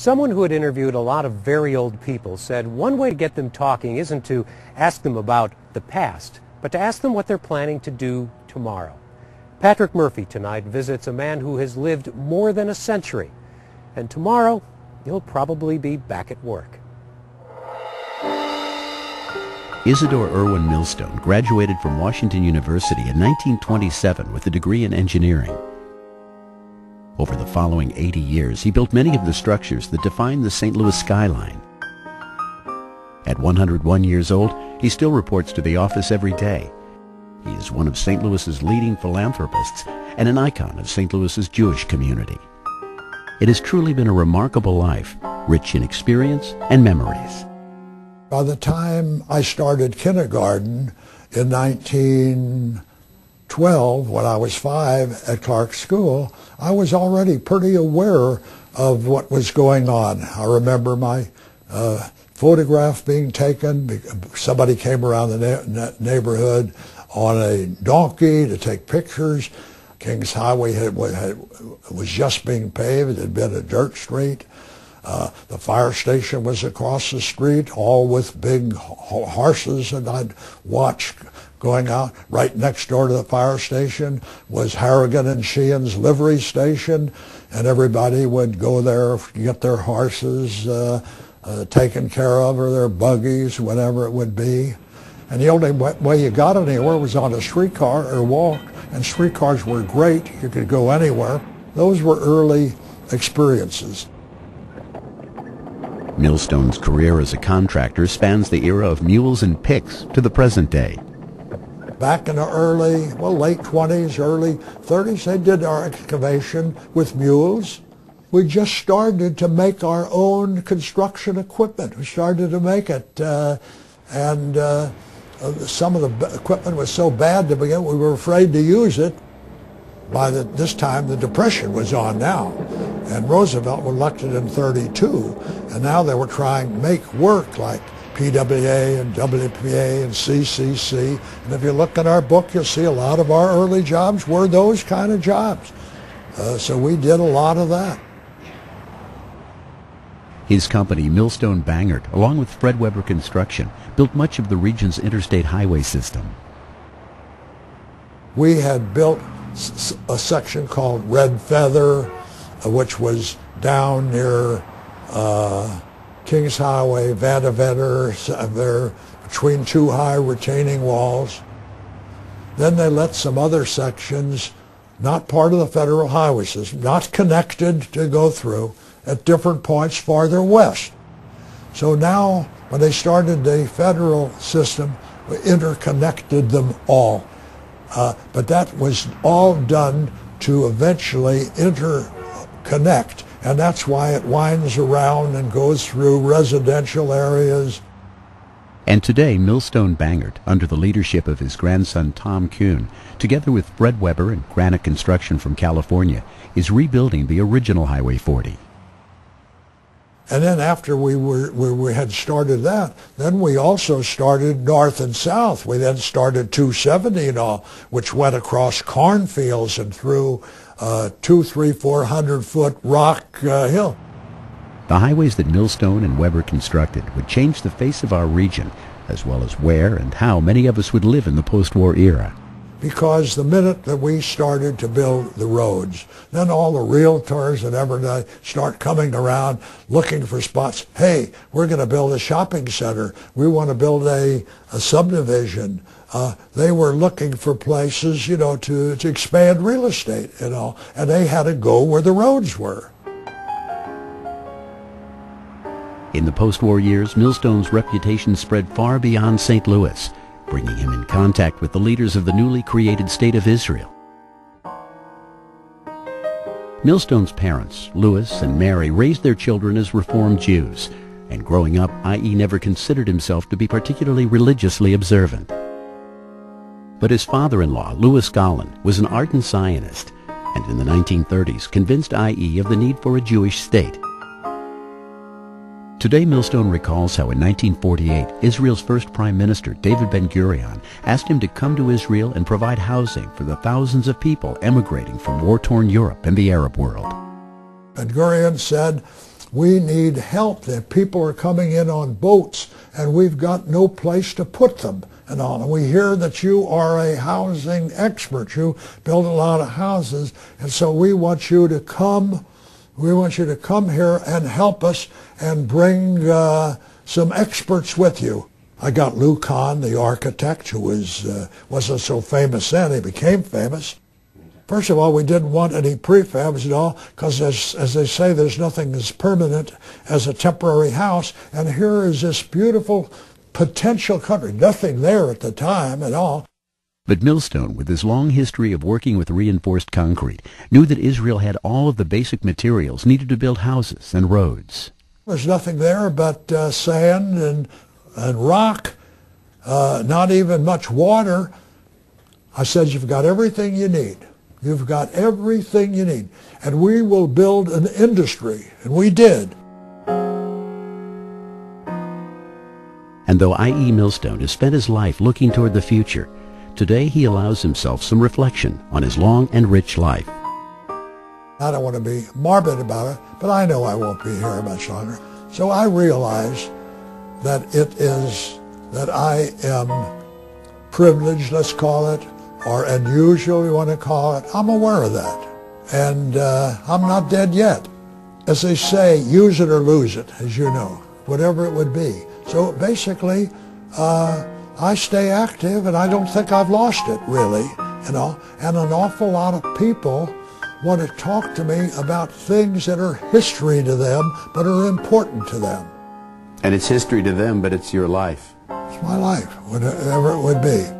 Someone who had interviewed a lot of very old people said one way to get them talking isn't to ask them about the past, but to ask them what they're planning to do tomorrow. Patrick Murphy tonight visits a man who has lived more than a century, and tomorrow he'll probably be back at work. Isidore Irwin Millstone graduated from Washington University in 1927 with a degree in engineering. Following 80 years, he built many of the structures that define the St. Louis skyline. At 101 years old, he still reports to the office every day. He is one of St. Louis's leading philanthropists and an icon of St. Louis's Jewish community. It has truly been a remarkable life, rich in experience and memories. By the time I started kindergarten in 1912, when I was five at Clark School, I was already pretty aware of what was going on. I remember my uh, photograph being taken. Somebody came around the na neighborhood on a donkey to take pictures. Kings Highway had, had, was just being paved. It had been a dirt street. Uh, the fire station was across the street, all with big horses, and I'd watch going out. Right next door to the fire station was Harrigan and Sheehan's livery station, and everybody would go there to get their horses uh, uh, taken care of or their buggies, whatever it would be. And the only way you got anywhere was on a streetcar or walk, and streetcars were great. You could go anywhere. Those were early experiences. Millstone's career as a contractor spans the era of mules and picks to the present day. Back in the early, well, late 20s, early 30s, they did our excavation with mules. We just started to make our own construction equipment. We started to make it, uh, and uh, some of the equipment was so bad to begin, we were afraid to use it by the, this time the depression was on now and roosevelt was elected in 32 and now they were trying to make work like pwa and wpa and ccc and if you look in our book you'll see a lot of our early jobs were those kind of jobs. Uh, so we did a lot of that. His company, Millstone Bangert, along with Fred Weber Construction, built much of the region's interstate highway system. We had built a section called Red Feather, uh, which was down near uh, Kings Highway, Vada Vandeventer, there between two high retaining walls. Then they let some other sections, not part of the federal highway system, not connected to go through, at different points farther west. So now, when they started the federal system, we interconnected them all. Uh, but that was all done to eventually interconnect. And that's why it winds around and goes through residential areas. And today, Millstone Bangert, under the leadership of his grandson Tom Kuhn, together with Fred Weber and Granite Construction from California, is rebuilding the original Highway 40. And then after we were we, we had started that, then we also started north and south. We then started 270 and all, which went across cornfields and through two, three, four hundred foot rock uh, hill. The highways that Millstone and Weber constructed would change the face of our region, as well as where and how many of us would live in the post-war era because the minute that we started to build the roads, then all the realtors and everybody start coming around looking for spots. Hey, we're going to build a shopping center. We want to build a, a subdivision. Uh, they were looking for places, you know, to, to expand real estate, you know, and they had to go where the roads were. In the post-war years, Millstone's reputation spread far beyond St. Louis bringing him in contact with the leaders of the newly created State of Israel. Millstone's parents, Louis and Mary, raised their children as Reformed Jews, and growing up, I.E. never considered himself to be particularly religiously observant. But his father-in-law, Louis Gollin, was an ardent Zionist, and in the 1930s convinced I.E. of the need for a Jewish state. Today, Millstone recalls how in 1948, Israel's first prime minister, David Ben-Gurion, asked him to come to Israel and provide housing for the thousands of people emigrating from war-torn Europe and the Arab world. Ben-Gurion said, we need help. The people are coming in on boats and we've got no place to put them and all. And we hear that you are a housing expert. You build a lot of houses. And so we want you to come. We want you to come here and help us and bring uh, some experts with you. I got Lou Kahn, the architect, who was, uh, wasn't so famous then. He became famous. First of all, we didn't want any prefabs at all because, as, as they say, there's nothing as permanent as a temporary house. And here is this beautiful potential country. Nothing there at the time at all. But Millstone, with his long history of working with reinforced concrete, knew that Israel had all of the basic materials needed to build houses and roads. There's nothing there but uh, sand and, and rock, uh, not even much water. I said, you've got everything you need. You've got everything you need. And we will build an industry. And we did. And though I.E. Millstone has spent his life looking toward the future, today he allows himself some reflection on his long and rich life. I don't want to be morbid about it, but I know I won't be here much longer. So I realize that it is that I am privileged, let's call it, or unusual, you want to call it. I'm aware of that. And uh, I'm not dead yet. As they say, use it or lose it, as you know, whatever it would be. So basically, uh, I stay active and I don't think I've lost it, really, you know. And an awful lot of people want to talk to me about things that are history to them, but are important to them. And it's history to them, but it's your life. It's my life, whatever it would be.